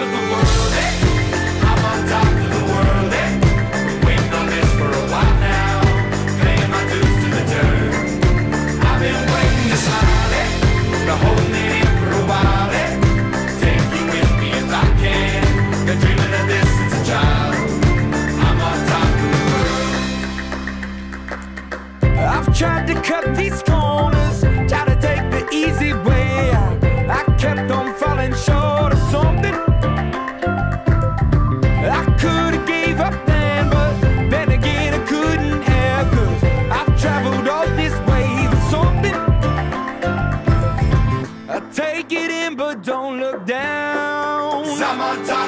of the world. on top.